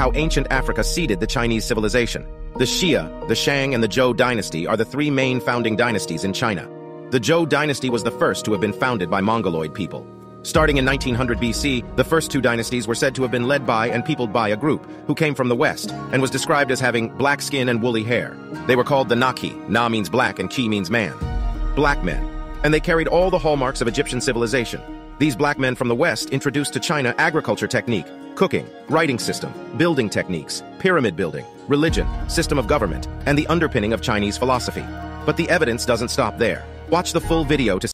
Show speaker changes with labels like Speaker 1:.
Speaker 1: how ancient Africa seeded the Chinese civilization. The Xia, the Shang, and the Zhou dynasty are the three main founding dynasties in China. The Zhou dynasty was the first to have been founded by Mongoloid people. Starting in 1900 BC, the first two dynasties were said to have been led by and peopled by a group who came from the west and was described as having black skin and woolly hair. They were called the Naki. Na means black and Ki means man. Black men. And they carried all the hallmarks of Egyptian civilization. These black men from the west introduced to China agriculture technique, cooking, writing system, building techniques, pyramid building, religion, system of government, and the underpinning of Chinese philosophy. But the evidence doesn't stop there. Watch the full video to